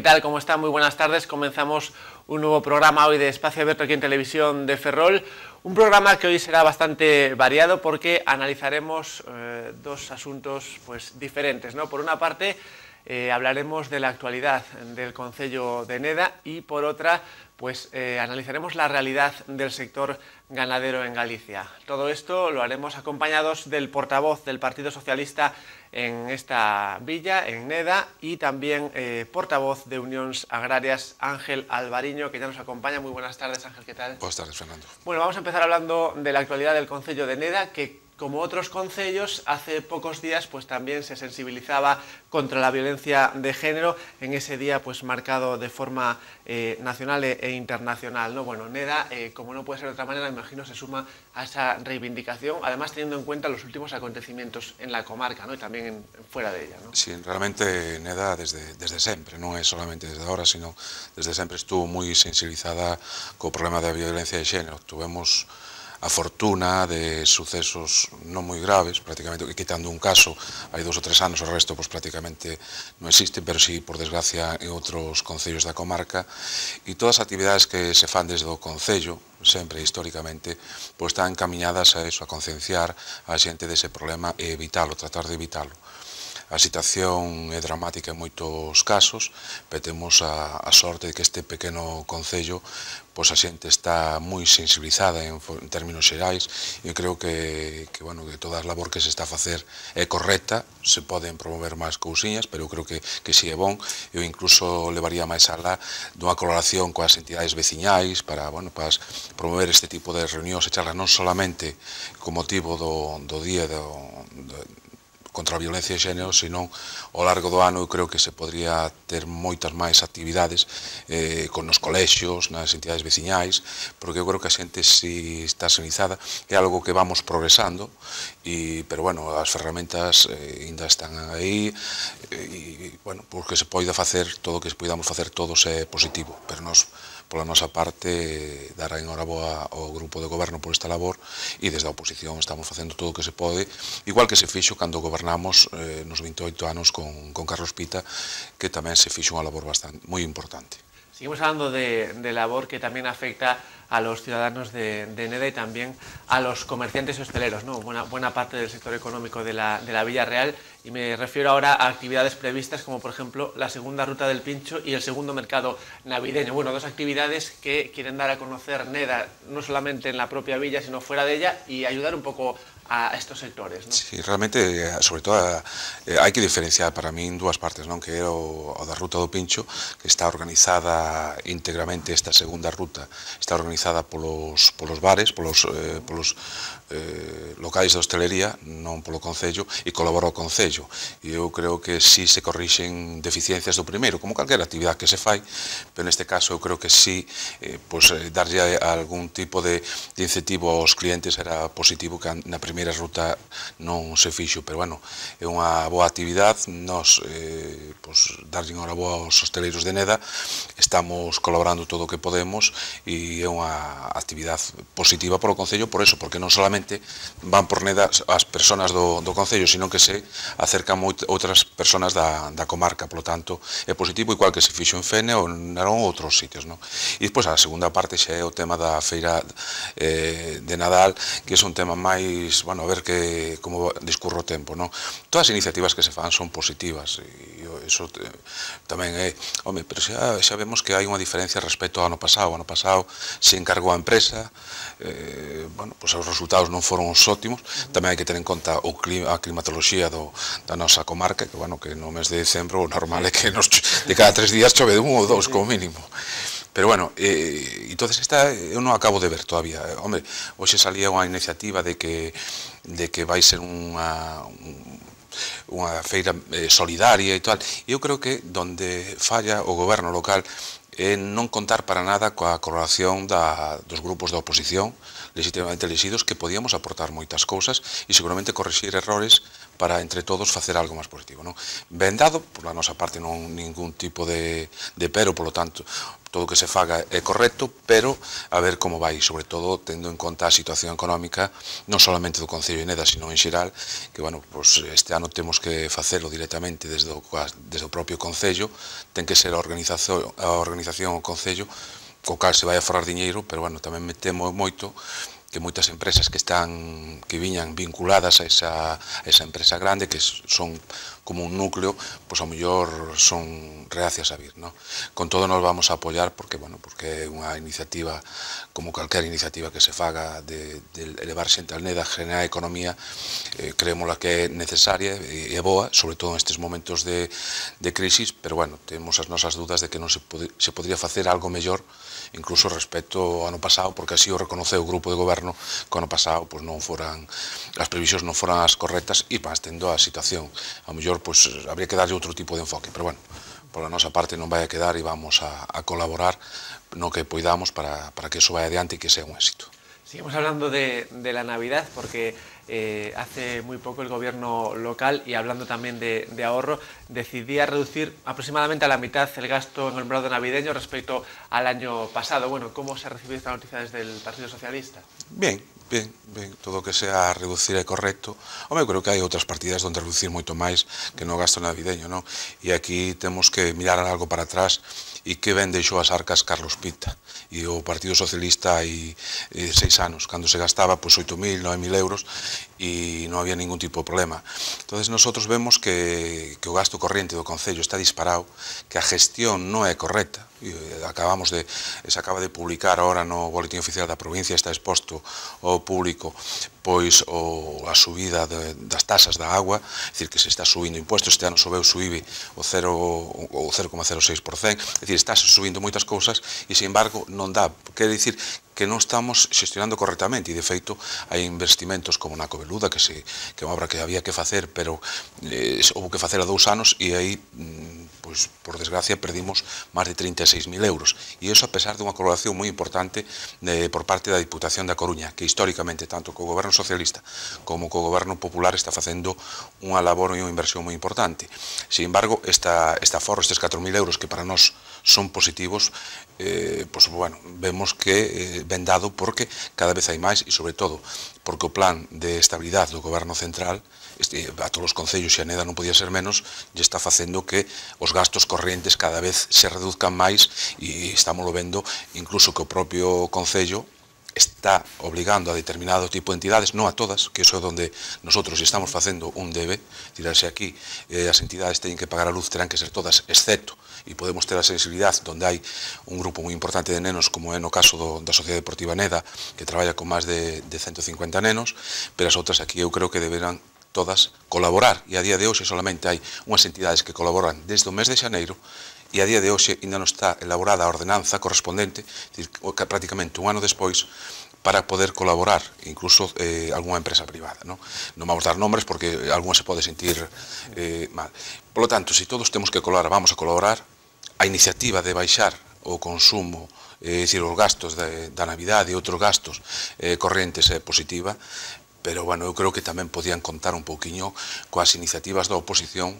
¿Qué tal? ¿Cómo están? Muy buenas tardes. Comenzamos un nuevo programa hoy de Espacio Abierto aquí en Televisión de Ferrol. Un programa que hoy será bastante variado porque analizaremos eh, dos asuntos pues, diferentes. ¿no? Por una parte, eh, hablaremos de la actualidad del Concello de Neda y por otra, pues eh, analizaremos la realidad del sector ganadero en Galicia. Todo esto lo haremos acompañados del portavoz del Partido Socialista en esta villa, en Neda, y también eh, portavoz de Unións Agrarias, Ángel Alvariño, que ya nos acompaña. Muy buenas tardes, Ángel, ¿qué tal? Buenas tardes, Fernando. Bueno, vamos a empezar hablando de la actualidad del Concello de Neda, que como otros concellos, hace pocos días pues también se sensibilizaba contra la violencia de género en ese día pues marcado de forma eh, nacional e, e, internacional. ¿no? Bueno, NEDA, eh, como no puede ser de otra manera, imagino se suma a esa reivindicación, además teniendo en cuenta los últimos acontecimientos en la comarca ¿no? y también en, fuera de ella. ¿no? Sí, realmente NEDA desde, desde sempre, non é solamente desde ahora, sino desde sempre estuvo moi sensibilizada co problema da violencia de género. Tuvemos a fortuna de sucesos non moi graves, prácticamente quitando un caso, hai dous ou tres anos, o resto pois, prácticamente non existe, pero sí, por desgracia, en outros concellos da comarca, e todas as actividades que se fan desde o Concello, sempre históricamente, pois están encaminhadas a eso, a concienciar a xente dese problema e evitalo, tratar de evitalo. A situación é dramática en moitos casos, pero temos a, a sorte de que este pequeno concello pois a xente está moi sensibilizada en, en términos xerais e eu creo que, que, bueno, que toda a labor que se está a facer é correcta, se poden promover máis cousiñas, pero eu creo que, que si é bon, eu incluso levaría máis alá dunha colaboración coas entidades veciñais para, bueno, para promover este tipo de reunións e charlas non solamente co motivo do, do día do, do contra a violencia de xénero, senón ao largo do ano eu creo que se podría ter moitas máis actividades eh, con nos colexios, nas entidades veciñais, porque eu creo que a xente si está sanizada é algo que vamos progresando, e, pero bueno, as ferramentas eh, ainda están aí, eh, e, bueno, porque se poida facer todo o que se poidamos facer todos é positivo, pero nos Pola nosa parte, dar a enhoraboa ao grupo de goberno por esta labor e desde a oposición estamos facendo todo o que se pode, igual que se fixo cando gobernamos eh, nos 28 anos con, con Carlos Pita, que tamén se fixo unha labor bastante moi importante. Seguimos hablando de, de, labor que también afecta a los ciudadanos de, de, Neda y también a los comerciantes hosteleros, ¿no? Buena, buena parte del sector económico de la, de la Villa Real y me refiero ahora a actividades previstas como por ejemplo la segunda ruta del Pincho y el segundo mercado navideño. Bueno, dos actividades que quieren dar a conocer Neda no solamente en la propia villa sino fuera de ella y ayudar un poco a estos sectores, ¿no? Sí, realmente, eh, sobre todo, eh, hai que diferenciar para min dúas partes, non? Que é o, o da Ruta do Pincho, que está organizada íntegramente esta segunda ruta, está organizada polos, polos bares, polos, eh, polos eh, locais de hostelería, non polo Concello, e colabora o Concello. E eu creo que si sí se corrixen deficiencias do primeiro, como calquera actividade que se fai, pero neste caso eu creo que si sí, eh, pues, eh, darlle algún tipo de, de incentivo aos clientes era positivo que na primeira primeira ruta non se fixo, pero bueno, é unha boa actividade, nós eh, pois, darlle unha boa aos hosteleiros de Neda, estamos colaborando todo o que podemos e é unha actividade positiva para o Concello por eso, porque non solamente van por Neda as personas do, do Concello, sino que se acercan outras personas da, da comarca, polo tanto, é positivo, igual que se fixo en Fene ou Narón ou outros sitios. Non? E despois a segunda parte xa é o tema da feira eh, de Nadal, que é un tema máis bueno, a ver que, como discurro o tempo, non? Todas as iniciativas que se fan son positivas, e iso tamén é, home, pero xa, xa vemos que hai unha diferencia respecto ao ano pasado, o ano pasado se encargou a empresa, eh, bueno, pois os resultados non foron os óptimos, tamén hai que ter en conta o clima, a climatoloxía do, da nosa comarca, que, bueno, que no mes de decembro o normal é que nos, de cada tres días chove de un ou dous, como mínimo. Pero bueno, eh, entonces esta eh, eu non acabo de ver todavía. Hombre, hoxe salía unha iniciativa de que de que vai ser unha unha feira eh, solidaria e tal. Eu creo que donde falla o goberno local é non contar para nada coa colaboración da, dos grupos da oposición legítimamente elexidos que podíamos aportar moitas cousas e seguramente corrixir errores para entre todos facer algo máis positivo. Non? Vendado, por a nosa parte non ningún tipo de, de pero, polo tanto, todo o que se faga é correcto, pero a ver como vai, sobre todo tendo en conta a situación económica, non solamente do Concello de Neda, sino en xeral, que bueno, pues este ano temos que facelo directamente desde o, desde o propio Concello, ten que ser a organización, a organización o Concello, co cal se vai a forrar diñeiro, pero bueno, tamén me temo moito que moitas empresas que están que viñan vinculadas a esa, a esa empresa grande que son como un núcleo, pois ao mellor son reacias a vir, non? Con todo nos vamos a apoiar porque, bueno, porque é unha iniciativa como calquera iniciativa que se faga de, de elevar xente al NEDA, generar economía, eh, creemos la que é necesaria e, e boa, sobre todo nestes momentos de, de crisis, pero, bueno, temos as nosas dudas de que non se, pod se podría facer algo mellor incluso respecto ao ano pasado, porque así o reconoceu o grupo de goberno que o ano pasado pois non foran as previsións non foran as correctas e vas tendo a situación. A mellor pois, habría que darlle outro tipo de enfoque, pero bueno, pola nosa parte non vai a quedar e vamos a, a colaborar no que poidamos para, para que eso vai adiante e que sea un éxito. Seguimos hablando de, de la Navidad porque eh, hace muy poco el gobierno local y hablando también de, de, ahorro decidía reducir aproximadamente a la mitad el gasto en el mercado navideño respecto al año pasado. Bueno, ¿cómo se ha recibido esta noticia desde el Partido Socialista? Bien, Ben, ben, todo o que sea reducir é correcto. Home, creo que hai outras partidas onde reducir moito máis que no gasto navideño, non? E aquí temos que mirar algo para atrás e que ben deixou as arcas Carlos Pita e o Partido Socialista hai eh, seis anos, cando se gastaba pois, 8.000, 9.000 euros e non había ningún tipo de problema. entonces nosotros vemos que, que o gasto corriente do Concello está disparado, que a gestión non é correcta, e eh, acabamos de eh, se acaba de publicar ahora no boletín oficial da provincia está exposto ao público pois o a subida de, das tasas da agua, é dicir que se está subindo impostos, este ano subeu o IBI o 0 o 0,06%, dicir, estás subindo moitas cousas e, sin embargo, non dá. Quer dicir que non estamos xestionando correctamente e de feito hai investimentos como na Cobeluda que se que é unha obra que había que facer, pero eh, houve que facer a dous anos e aí mm, pois por desgracia perdimos máis de 36.000 euros. E iso a pesar de unha colaboración moi importante de, por parte da Diputación da Coruña, que históricamente tanto co goberno socialista como co goberno popular está facendo unha labor e unha inversión moi importante. Sin embargo, esta esta forro estes 4.000 euros que para nós son positivos, eh, pois bueno, vemos que eh, ben dado porque cada vez hai máis e sobre todo porque o plan de estabilidade do goberno central este, a todos os concellos e a NEDA non podía ser menos, lle está facendo que os gastos corrientes cada vez se reduzcan máis e estamos lo vendo incluso que o propio concello está obligando a determinado tipo de entidades, non a todas, que iso é onde nosotros estamos facendo un debe, tirarse aquí, eh, as entidades teñen que pagar a luz, terán que ser todas, excepto, e podemos ter a sensibilidade onde hai un grupo moi importante de nenos, como é no caso do, da Sociedade Deportiva Neda, que traballa con máis de, de 150 nenos, pero as outras aquí eu creo que deberán todas colaborar, e a día de hoxe solamente hai unhas entidades que colaboran desde o mes de xaneiro e a día de hoxe ainda non está elaborada a ordenanza correspondente, dicir, prácticamente un ano despois, para poder colaborar, incluso eh, algunha empresa privada. Non? non vamos dar nombres porque algunha se pode sentir eh, mal. Por lo tanto, se si todos temos que colaborar, vamos a colaborar, a iniciativa de baixar o consumo eh, decir, os gastos de, da Navidade e outros gastos eh, correntes é eh, positiva, pero, bueno, eu creo que tamén podían contar un pouquiño coas iniciativas da oposición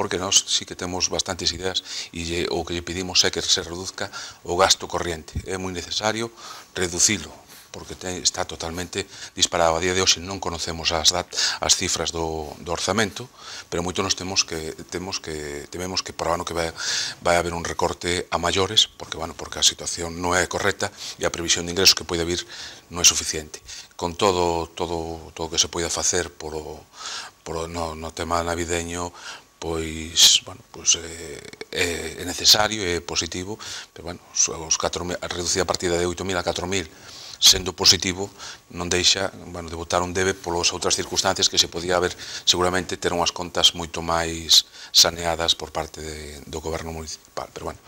porque nós sí que temos bastantes ideas e lle, o que lle pedimos é que se reduzca o gasto corriente. É moi necesario reducilo, porque está totalmente disparado. A día de hoxe non conocemos as dat, as cifras do, do orzamento, pero moito nos temos que temos que tememos que para o ano que vai vai haber un recorte a maiores, porque bueno, porque a situación non é correcta e a previsión de ingresos que pode vir non é suficiente. Con todo todo todo o que se poida facer por o, por o, no, no tema navideño pois, bueno, pois é, é necesario, é positivo, pero, bueno, os 4, a reducida partida de 8.000 a 4.000 sendo positivo, non deixa bueno, de votar un debe polas outras circunstancias que se podía haber, seguramente, ter unhas contas moito máis saneadas por parte de, do goberno municipal. Pero, bueno,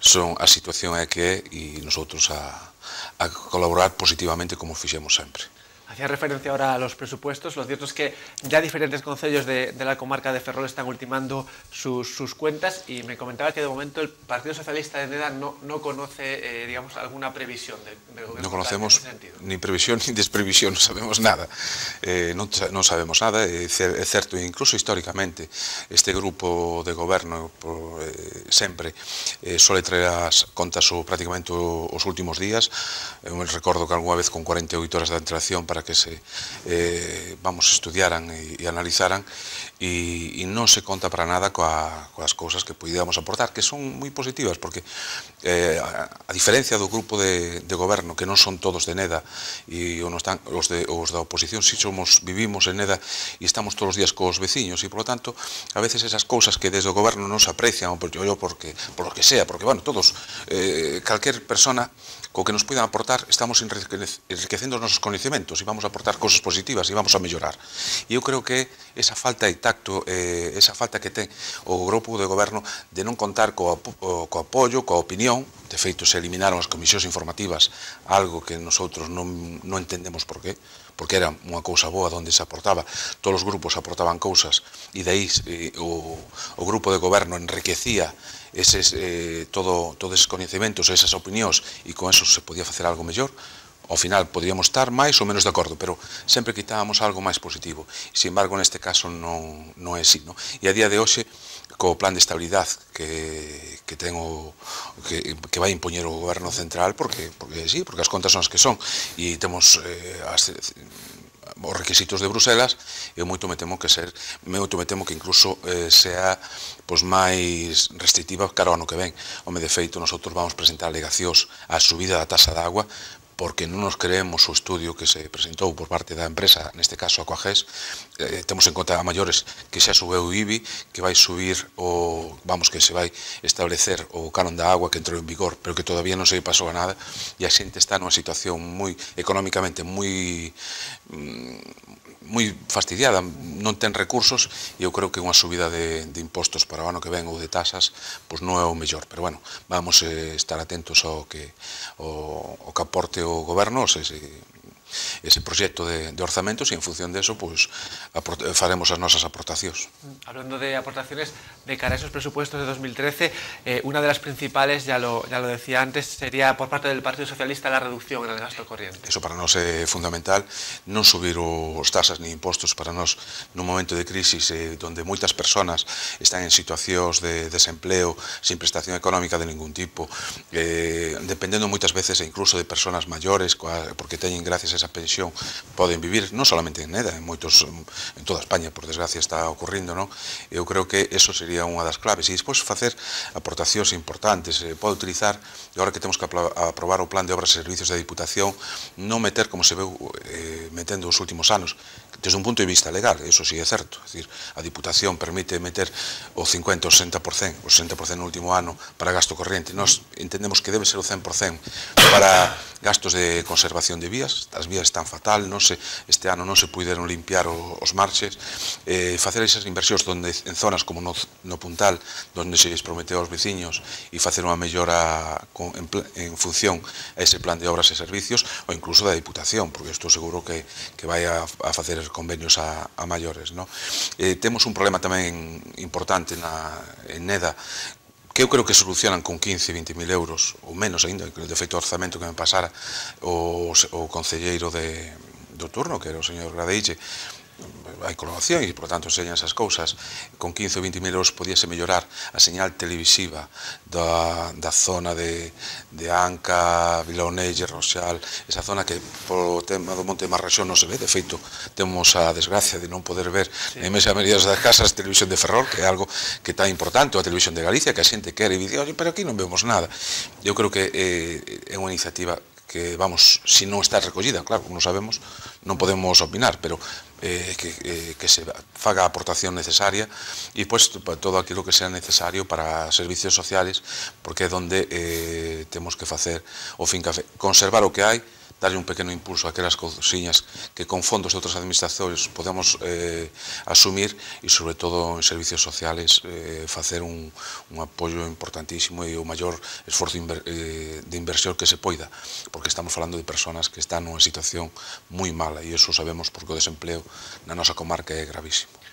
son a situación é que é e nosotros a, a colaborar positivamente como fixemos sempre. Hacía referencia ahora a los presupuestos. Lo cierto es que ya diferentes concellos de, la comarca de Ferrol están ultimando sus, cuentas y me comentaba que de momento el Partido Socialista de Neda no, no conoce, eh, digamos, alguna previsión del, gobierno. No conocemos ni previsión ni desprevisión, no sabemos nada. Eh, non sabemos nada, é certo, incluso históricamente, este grupo de por, eh, sempre eh, sole traer as contas o, prácticamente os últimos días. Recordo que algunha vez con 48 horas de antelación para que se, eh, vamos, estudiaran e, e analizaran e, e non se conta para nada coa, coas cousas que podíamos aportar, que son moi positivas, porque eh, a, a diferencia do grupo de, de goberno, que non son todos de NEDA, e non están, os, de, os da oposición, si somos, vivimos en NEDA e estamos todos os días cos veciños, e, por lo tanto, a veces esas cousas que desde o goberno non se aprecian, ou porque, porque, por lo que sea, porque, bueno, todos, eh, calquer persona co que nos poidan aportar, estamos enriquecendo os nosos conhecimentos e vamos a aportar cousas positivas e vamos a mellorar. E eu creo que esa falta de tacto, eh, esa falta que ten o grupo de goberno de non contar co, co apoio, coa opinión, comisión, de feito se eliminaron as comisións informativas, algo que nosotros non, non entendemos por qué, porque era unha cousa boa onde se aportaba, todos os grupos aportaban cousas e de aí eh, o, o grupo de goberno enriquecía eses, eh, todo, todos esos coñecementos, esas opinións e con eso se podía facer algo mellor, ao final podíamos estar máis ou menos de acordo, pero sempre quitábamos algo máis positivo. Sin embargo, neste caso non, non é así. No? E a día de hoxe, co plan de estabilidad que, que ten o que, que vai impoñer o goberno central porque porque sí, porque as contas son as que son e temos eh, as eh, os requisitos de Bruselas eu moito me temo que ser moito me temo que incluso eh, sea pois máis restrictiva cara ao ano que ven. Home, de feito, nosotros vamos presentar alegacións á subida da taxa de agua porque non nos creemos o estudio que se presentou por parte da empresa, neste caso a Coagés, eh, temos en conta a maiores que xa subeu o IBI, que vai subir o, vamos, que se vai establecer o canon da agua que entrou en vigor, pero que todavía non se pasou a nada, e a xente está nunha situación moi, económicamente moi, mm, moi fastidiada, non ten recursos e eu creo que unha subida de, de impostos para o ano que ven ou de tasas pois non é o mellor, pero bueno, vamos eh, estar atentos ao que, ao, ao que aporte o goberno, se, se ese proxecto de, de orzamentos e en función de eso pues, faremos as nosas aportacións. Hablando de aportaciones, de cara a esos presupuestos de 2013, eh, una de las principales, ya lo, ya lo decía antes, sería por parte del Partido Socialista la reducción en el gasto corriente. Eso para nós é fundamental, non subir os tasas ni impostos para nós nun momento de crisis eh, donde moitas personas están en situacións de desempleo, sin prestación económica de ningún tipo, eh, dependendo moitas veces incluso de personas maiores, porque teñen gracias a esa pensión poden vivir, non solamente en Neda, en moitos en toda España, por desgracia, está ocurrindo, non? Eu creo que eso sería unha das claves. E despois facer aportacións importantes, eh, pode utilizar, e agora que temos que aprobar o plan de obras e servicios da Diputación, non meter, como se veu eh, metendo os últimos anos, desde un punto de vista legal, eso sí é certo. É dicir, a Diputación permite meter o 50 ou 60%, o 60% no último ano para gasto corriente. Nós entendemos que debe ser o 100% para gastos de conservación de vías. As vías están fatal, non se, este ano non se puderon limpiar o, os marches. Eh, facer esas inversións donde, en zonas como no, no Puntal, donde se les prometeu aos veciños e facer unha mellora con, en, en función a ese plan de obras e servicios, ou incluso da Diputación, porque estou seguro que, que vai a, a facer convenios a, a maiores. No? Eh, temos un problema tamén importante na, en NEDA que eu creo que solucionan con 15, 20 mil euros, ou menos ainda, de feito o orzamento que me pasara o, o concelleiro de, do turno, que era o señor Gradeille, hai colaboración e, por tanto, enseñan esas cousas. Con 15 ou 20 mil euros podíase mellorar a señal televisiva da, da zona de, de Anca, Vilaonelle, Roxal, esa zona que polo tema do Monte Marraxón non se ve, de feito, temos a desgracia de non poder ver sí. en mesa medidas das casas televisión de Ferrol, que é algo que tan importante, a televisión de Galicia, que a xente quere, e dice, pero aquí non vemos nada. Eu creo que eh, é unha iniciativa que, vamos, se si non está recollida, claro, non sabemos, non podemos opinar, pero eh, que, eh, que, se faga a aportación necesaria e, pois, todo aquilo que sea necesario para servicios sociales, porque é donde eh, temos que facer o fin café. Conservar o que hai darlle un pequeno impulso a aquelas cousiñas que con fondos de outras administracións podemos eh, asumir e, sobre todo, en servicios sociales, eh, facer un, un apoio importantísimo e o maior esforzo inver, eh, de inversión que se poida, porque estamos falando de personas que están nunha situación moi mala e iso sabemos porque o desempleo na nosa comarca é gravísimo.